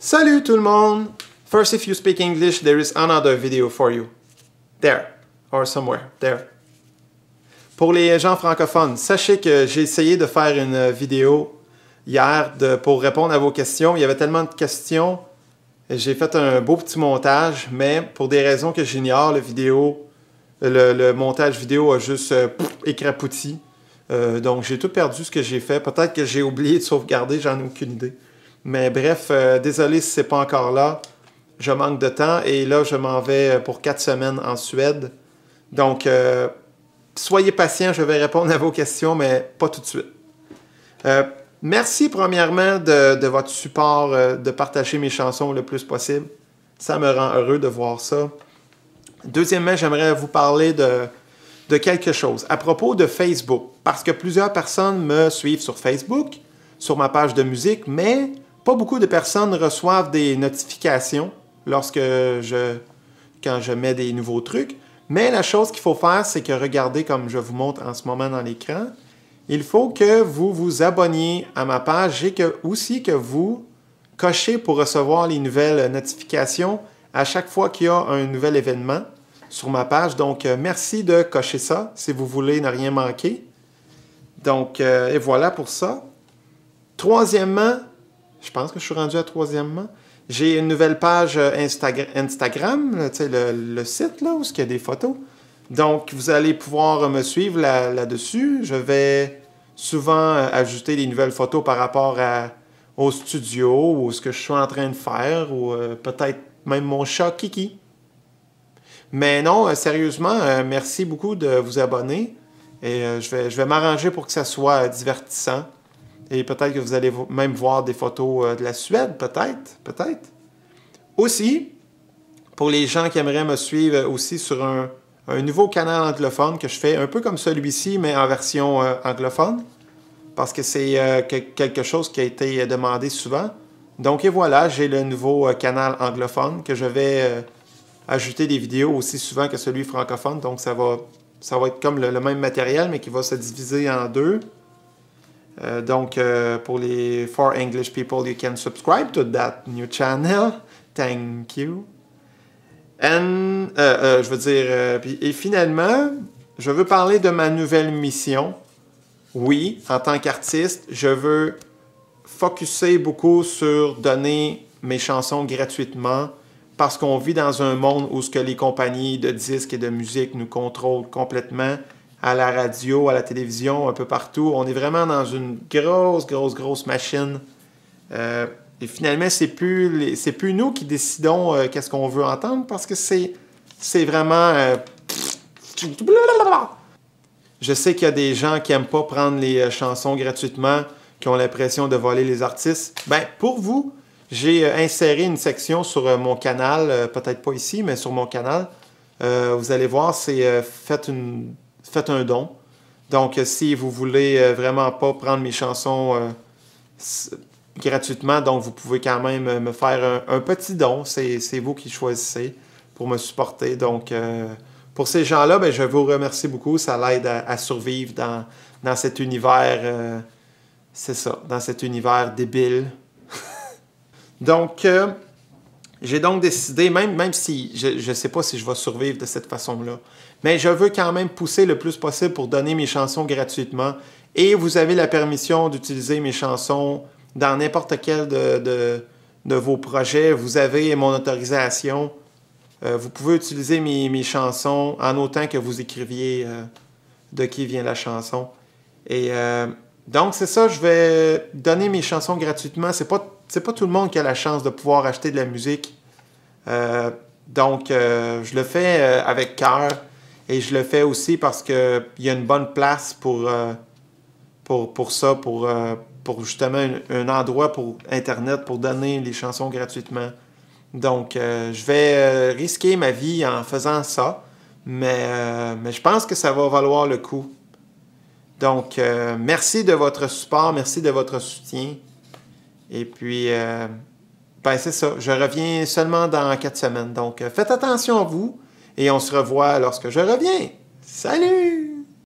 Salut tout le monde! First, if you speak English, there is another video for you. There. Or somewhere. There. Pour les gens francophones, sachez que j'ai essayé de faire une vidéo hier pour répondre à vos questions. Il y avait tellement de questions. J'ai fait un beau petit montage, mais pour des raisons que j'ignore, le vidéo, le, montage vidéo a juste euh, écrapouti. Euh, donc j'ai tout perdu ce que j'ai fait. Peut-être que j'ai oublié de sauvegarder, j'en ai aucune idée. Mais bref, euh, désolé si c'est pas encore là. Je manque de temps et là je m'en vais pour quatre semaines en Suède. Donc euh, soyez patient, je vais répondre à vos questions, mais pas tout de suite. merci premièrement de, votre support, de partager mes chansons le plus possible. Ça me rend heureux de voir ça. Deuxièmement, j'aimerais vous parler de, de quelque chose à propos de Facebook, parce que plusieurs personnes me suivent sur Facebook, sur ma page de musique, mais pas beaucoup de personnes reçoivent des notifications lorsque je, quand je mets des nouveaux trucs. Mais la chose qu'il faut faire, c'est que regardez comme je vous montre en ce moment dans l'écran, il faut que vous vous abonniez à ma page et que, aussi que vous cochez pour recevoir les nouvelles notifications à chaque fois qu'il y a un nouvel événement sur ma page. Donc, euh, merci de cocher ça si vous voulez ne rien manquer. Donc, euh, et voilà pour ça. Troisièmement, je pense que je suis rendu à troisièmement. J'ai une nouvelle page euh, Instagram, le, le, site là, où il y a des photos. Donc, vous allez pouvoir me suivre là-dessus. je vais souvent ajouter des nouvelles photos par rapport au studio ou ce que je suis en train de faire ou peut-être même mon chat Kiki. Mais non, euh, sérieusement, euh, merci beaucoup de vous abonner. Et euh, je vais, je vais m'arranger pour que ça soit divertissant. Et peut-être que vous allez même voir des photos de la Suède, peut-être, peut-être. Aussi, pour les gens qui aimeraient me suivre aussi sur un, nouveau canal anglophone que je fais, un peu comme celui-ci, mais en version anglophone, parce que c'est quelque chose qui a été demandé souvent. Donc, et voilà, j'ai le nouveau canal anglophone que je vais ajouter des vidéos aussi souvent que celui francophone. Donc, ça va, ça va être comme le, même matériel, mais qui va se diviser en deux. Euh, donc, euh, pour les For English people, you can subscribe to that new channel. Thank you. And, euh, je veux dire, et finalement, je veux parler de ma nouvelle mission. Oui, en tant qu'artiste, je veux focuser beaucoup sur donner mes chansons gratuitement parce qu'on vit dans un monde où ce que les compagnies de disques et de musique nous contrôlent complètement, à la radio, à la télévision, un peu partout. On est vraiment dans une grosse, grosse, grosse machine. Euh, et finalement, c'est plus, plus nous qui décidons euh, qu'est-ce qu'on veut entendre parce que c'est, vraiment. Euh, je sais qu'il y a des gens qui n'aiment pas prendre les chansons gratuitement, qui ont l'impression de voler les artistes. Ben, pour vous, j'ai inséré une section sur mon canal, peut-être pas ici, mais sur mon canal. vous allez voir, c'est faites, un don. Donc, si vous voulez vraiment pas prendre mes chansons gratuitement, donc vous pouvez quand même me faire un, petit don. C'est vous qui choisissez pour me supporter. Donc, pour ces gens-là, ben, je vous remercie beaucoup. Ça l'aide à, survivre dans, dans cet univers, c'est ça, dans cet univers débile. Donc, euh, j'ai donc décidé, même, même si je ne sais pas si je vais survivre de cette façon-là, mais je veux quand même pousser le plus possible pour donner mes chansons gratuitement. Et vous avez la permission d'utiliser mes chansons dans n'importe quel de, vos projets. Vous avez mon autorisation. Euh, vous pouvez utiliser mes, chansons en autant que vous écriviez euh, de qui vient la chanson. Et donc, c'est ça, je vais donner mes chansons gratuitement. C'est pas c'est pas tout le monde qui a la chance de pouvoir acheter de la musique. Euh, donc, euh, je le fais euh, avec cœur et je le fais aussi parce qu'il y a une bonne place pour, pour, ça, pour, pour justement un, endroit pour Internet pour donner les chansons gratuitement. Donc, je vais risquer ma vie en faisant ça, mais, mais je pense que ça va valoir le coup. Donc, merci de votre support, merci de votre soutien. Et puis, euh, ben c'est ça. Je reviens seulement dans quatre semaines. Donc, euh, faites attention à vous et on se revoit lorsque je reviens. Salut!